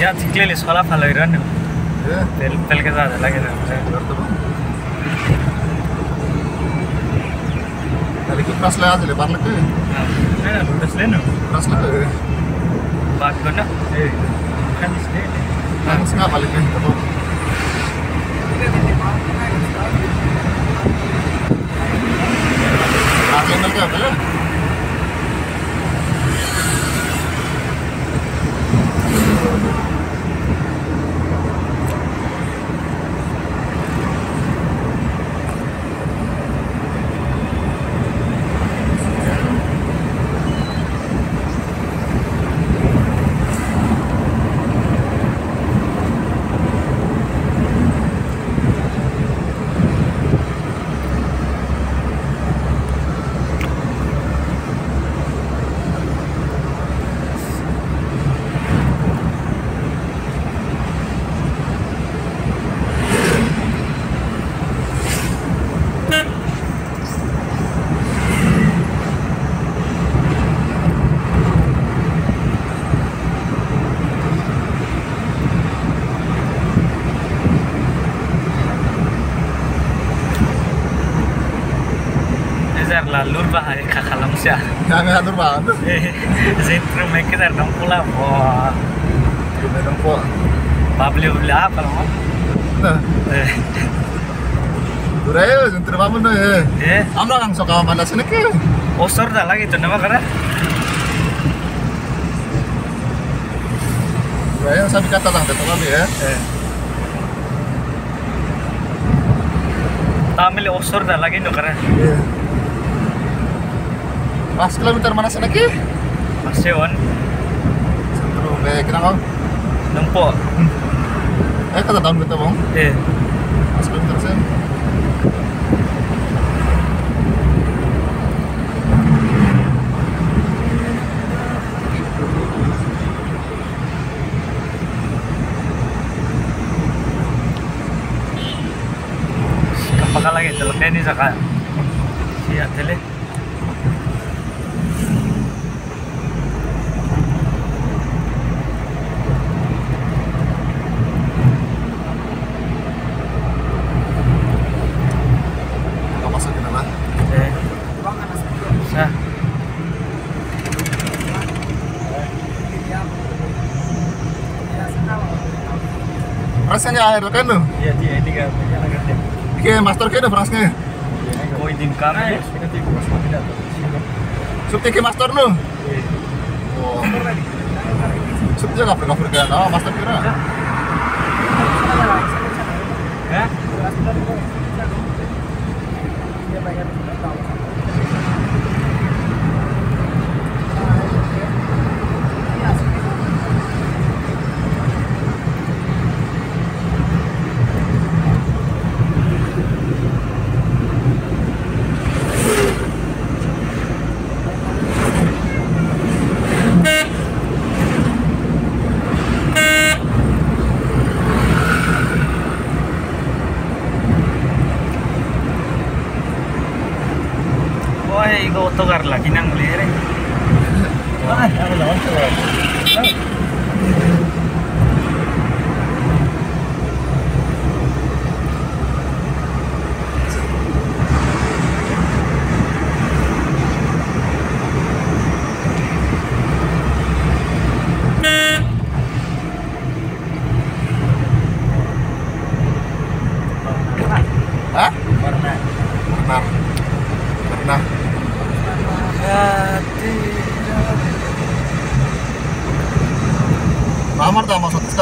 Ja, ti kleli su halafa la Iranu. Pel pel ke zade, lagi na. ಅದಕ್ಕೆ ಪ್ರಶ್ನೆ ಆದಿಲ್ಲ ಬರ್ಲಕ್ಕೆ ಪ್ರಶ್ನೆ ಪ್ರಶ್ನೆ ಬಾಕಿ ಬಂದ ನಮಸ್ಕಾರ ಬರ್ಲಿಕ್ಕೆ Ezar lalu bahaya kakalam sih. Yang ngatur banget. Eh, zentrum mai kita dong pula. Wah, dong po? babli apa lo? Nah, Eh, Dureo, yung trabaho mo na eh. eh, Ano lang ke? osor dah lagi tuh nama karena. Dureo, sabi kata lang, dito kami eh. Eh. Tamil osor dah lagi no. Iya. Mas kilometer mana sini ke? Masih on, Sentro, eh, kena kau? nempo. Eh, kata tahun kita bang. Eh, Mas kilometer sini. kapag lagi tuh ini saka. Siya tele. Frans nga akhir kan lo? Iya, dia ini kan lagi. Ike master kayo na Frans nga. Koi din kami. Sup tiki master no? Eh. Oh. Sup kapre kapre kaya na, master kira. Wah, ikaw otogar lagi nang lere. Ay, ano lang siya. Hah? Warna. Pernah. Pernah. Mamma, da, ma,